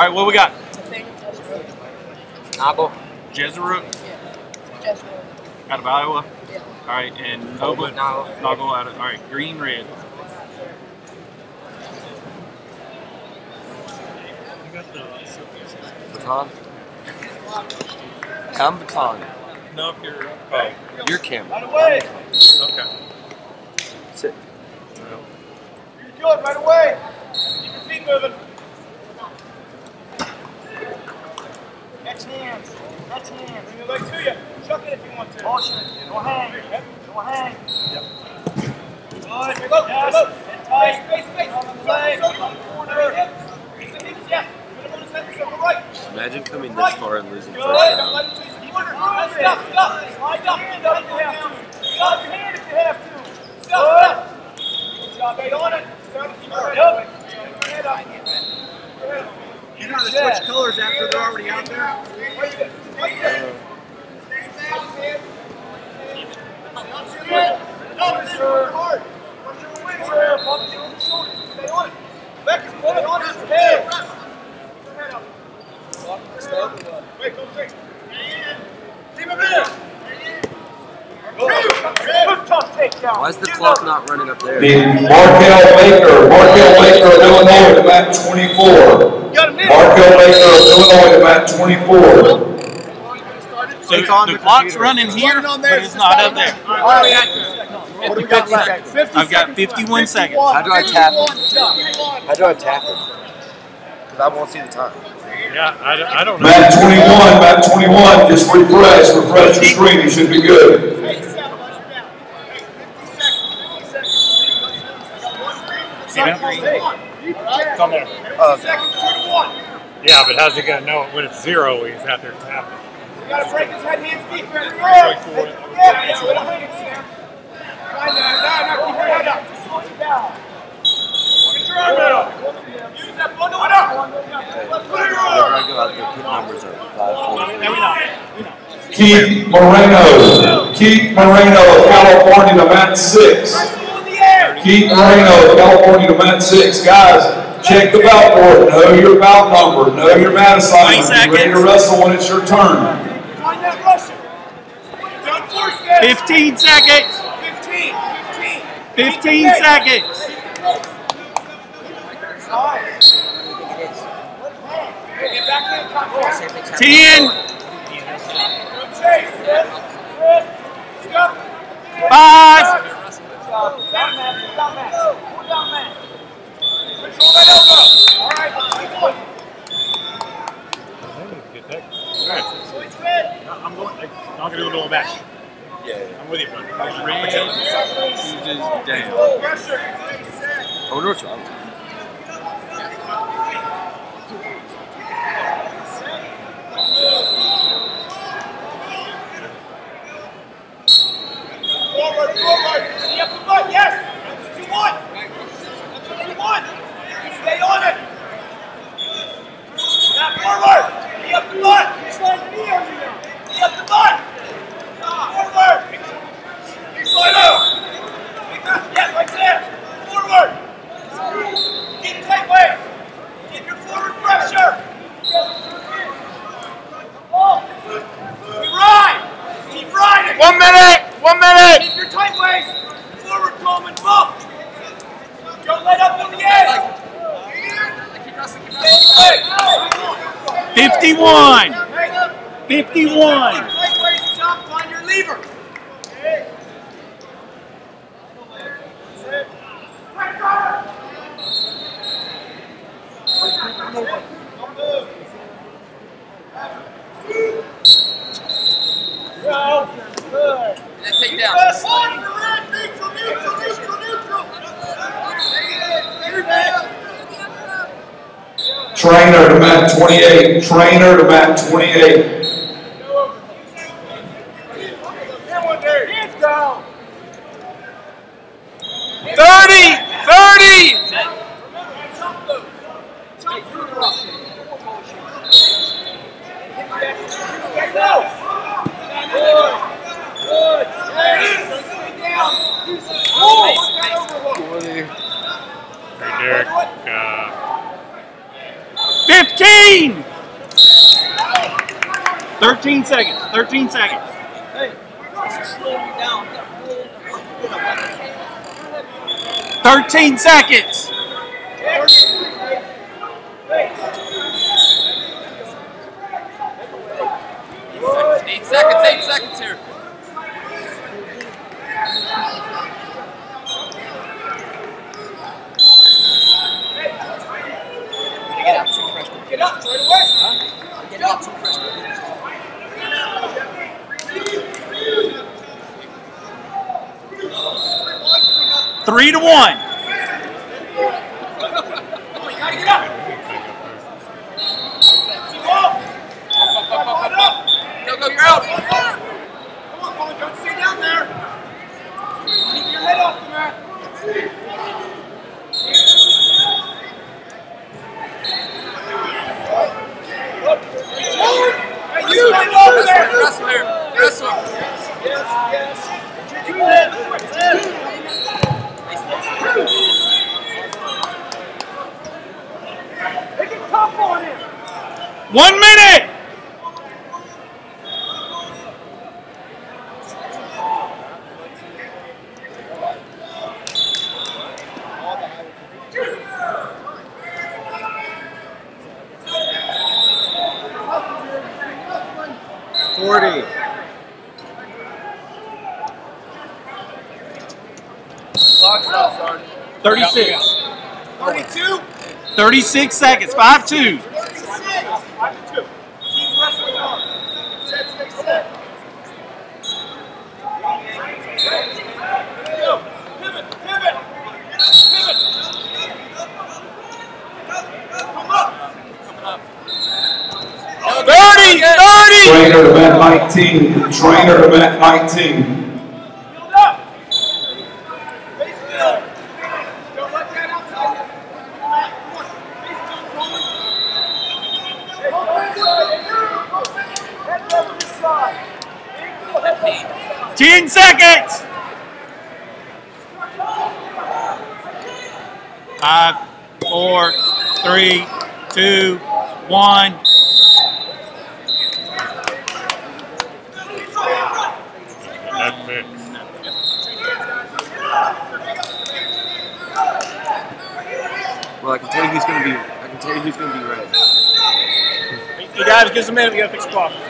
All right, what we got? Noggle. Jesuroga Just out of Iowa. Yeah. All right, and Nova Noggle. Noggle out of all right, green red. Baton. Cam baton. No, if you're oh, oh. Your cam. Right away. okay. Sit. You're good. Right away. Keep your feet moving. Catch hands. Catch hands. Bring your leg to you. Chuck it if you want to. Motion. Don't hang. Don't hang. Yep. Good. Yes. Head tight. Face, face, On the leg. On the corner. Keep the hips, yes. Put the center circle right. Imagine coming this far and losing Good. first Don't round. let him chase the corner. Stop, stop. Slide up. Hand up if you have to. Stop your hand if you have to. Stop. Good job. Stay on it. Start to keep your head up. Head up. Head up. You know how to switch colors after they're already out there? Right there. Right there. No, sir. Hard. Push your wings there. Bump it on the shoulder. Stay on it. Back and pull it on his head. Put your head up. Wait, don't take. Keep him in. Good tough takedown. Why is the clock not running up there? The Markel Baker, Markel Baker Illinois to mat 24. Got. Markel Baker of Illinois to mat 24. So It's on the the clock's computer. running here, running on there, but it's it's not up there. What do we got left? I've got 51 seconds. How do I tap it? How do I tap it? Because I won't see the time. Yeah, I, I don't know. Mat 21, mat 21, just refresh, refresh your screen, you should be good. Hey, Seth, let him down. Hey, 50 seconds. 50 come there. Uh, Seconds, two to one. Yeah, but how's he gonna know when it's zero? He's out there tapping. You gotta break his head, hands, feet, right there. Yeah, yeah, little hands, Sam. Find that. No, no, keep your head up. Just slow it down. Get your arm out. Use that bundle it up. Put your Whenever arm. I go out there, put numbers up. Five, four, three. we know. Keith Moreno, Keith Moreno of California to mat 6. Wrestle in the air. Keith Moreno California to mat 6. Guys, check the bout board, know your bout number, know your mat assignment. Be ready to wrestle when it's your turn. Find that Russian. Don't force this. 15 seconds. 15. 15. 15 seconds. Get back I wonder what's wrong. Forward, forward. Knee up the butt. Yes. That's what you want. That's what you want. Stay on it. Now forward. Knee up the butt. Slide the knee over there. Knee up the butt. Forward. Knee slide out. Yeah, right there. Forward. Keep tight waist. Keep your forward pressure. Keep ride. Keep riding. One minute! One minute! Keep your tight waist. Forward, Coleman, bump. Don't let up on the edge. Stay away. 51. 51. tight waist, chop, find your lever. Go. Good. Take down. Best line, you're red, neutral, neutral, neutral, neutral. You're back. Trainer to mat 28, trainer to mat 28. That one there. Hands down. 30! 30! Jump through. Jump through the rock. Stay low. Good. Good. Yes. Stay down. Use the pull. Work that overload. Derek, uh, 15. 13! 13 seconds. 13 seconds. Hey, this is slowing you down. 13 seconds. Eight seconds, eight seconds here. Get out too fresh. Get up, right away. Get out too fresh. Three to one. Go, go, you're out. Come on, Colin, don't stay down there. Keep your head off the mat. Hey, you get over there. Wrestle there. Wrestle. Yes, yes. You do that. Make it tough on him. One minute. Forty. Clock's out, Sergeant. 36. 42. 36 seconds. 5 2. Five to two. Keep wrestling on. Set, stay set. Go. Pivot, pivot. Pivot. Come up. 30. 30. Trainer to mat 19. Trainer to mat 19. Build up. Base build. Don't let that outside. Base build going. Hey, go inside. Head over this side. Ankle, head over this side. 10 seconds. Five, four, three, two, one. That's mixed. Well, I can tell you who's gonna be. I can tell you who's gonna be ready. He dives, gives a minute, we gotta fix the clock.